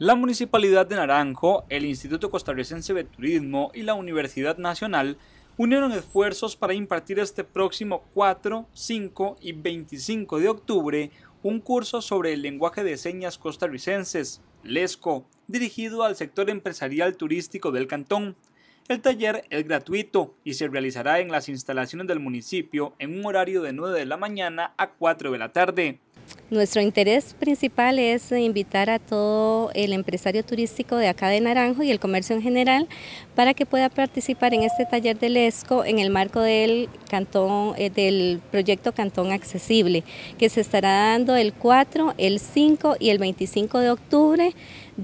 La Municipalidad de Naranjo, el Instituto Costarricense de Turismo y la Universidad Nacional unieron esfuerzos para impartir este próximo 4, 5 y 25 de octubre un curso sobre el lenguaje de señas costarricenses, LESCO, dirigido al sector empresarial turístico del cantón. El taller es gratuito y se realizará en las instalaciones del municipio en un horario de 9 de la mañana a 4 de la tarde. Nuestro interés principal es invitar a todo el empresario turístico de acá de Naranjo y el comercio en general para que pueda participar en este taller del ESCO en el marco del, cantón, eh, del proyecto Cantón Accesible, que se estará dando el 4, el 5 y el 25 de octubre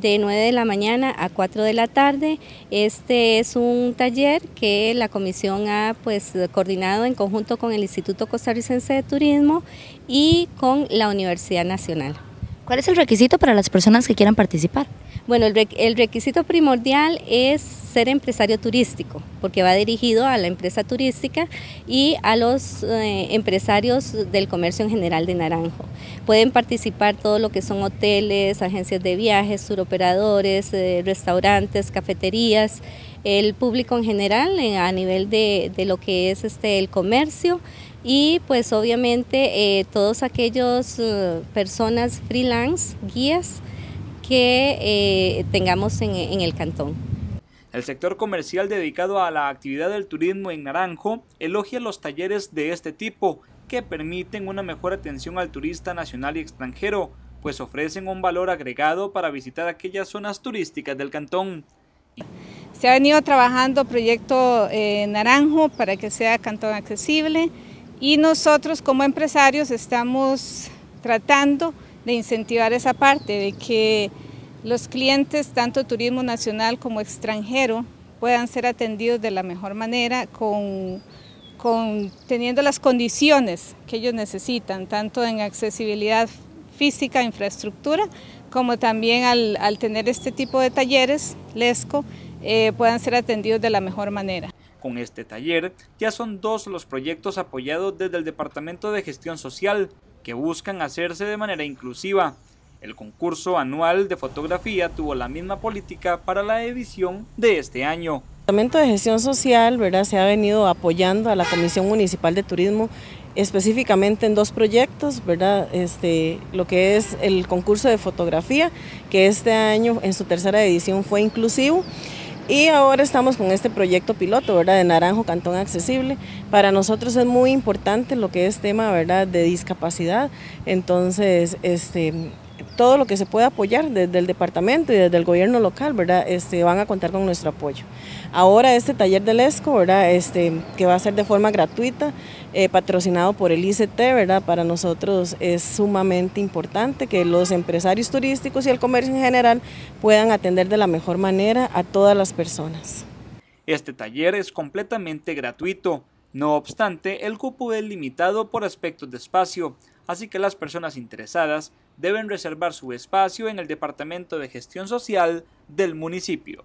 de 9 de la mañana a 4 de la tarde. Este es un taller que la comisión ha pues coordinado en conjunto con el Instituto Costarricense de Turismo y con la Universidad Nacional. ¿Cuál es el requisito para las personas que quieran participar? Bueno, el, requisito primordial es ser empresario turístico, porque va dirigido a la empresa turística y a los eh, empresarios del comercio en general de Naranjo. Pueden participar todo lo que son hoteles, agencias de viajes, turoperadores, eh, restaurantes, cafeterías, el público en general eh, a nivel de, lo que es este, el comercio y pues obviamente todos aquellos personas freelance, guías, que eh, tengamos en, en el cantón. El sector comercial dedicado a la actividad del turismo en Naranjo elogia los talleres de este tipo que permiten una mejor atención al turista nacional y extranjero, pues ofrecen un valor agregado para visitar aquellas zonas turísticas del cantón. Se ha venido trabajando proyecto eh, Naranjo para que sea cantón accesible y nosotros como empresarios estamos tratando de incentivar esa parte, de que los clientes, tanto turismo nacional como extranjero, puedan ser atendidos de la mejor manera, con, teniendo las condiciones que ellos necesitan, tanto en accesibilidad física, infraestructura, como también al, tener este tipo de talleres, LESCO, eh, puedan ser atendidos de la mejor manera. Con este taller ya son dos los proyectos apoyados desde el Departamento de Gestión Social que buscan hacerse de manera inclusiva. El concurso anual de fotografía tuvo la misma política para la edición de este año. El Departamento de Gestión Social ¿verdad? se ha venido apoyando a la Comisión Municipal de Turismo específicamente en dos proyectos, ¿verdad? Este, lo que es el concurso de fotografía, que este año en su tercera edición fue inclusivo, y ahora estamos con este proyecto piloto, ¿verdad? De Naranjo Cantón Accesible. Para nosotros es muy importante lo que es tema, ¿verdad? De discapacidad. Entonces, este, todo lo que se pueda apoyar desde el departamento y desde el gobierno local, ¿verdad? Este, van a contar con nuestro apoyo. Ahora este taller del ESCO, ¿verdad? Este, que va a ser de forma gratuita, eh, patrocinado por el ICT, ¿verdad? Para nosotros es sumamente importante que los empresarios turísticos y el comercio en general puedan atender de la mejor manera a todas las personas. Este taller es completamente gratuito. No obstante, el cupo es limitado por aspectos de espacio, así que las personas interesadas deben reservar su espacio en el Departamento de Gestión Social del municipio.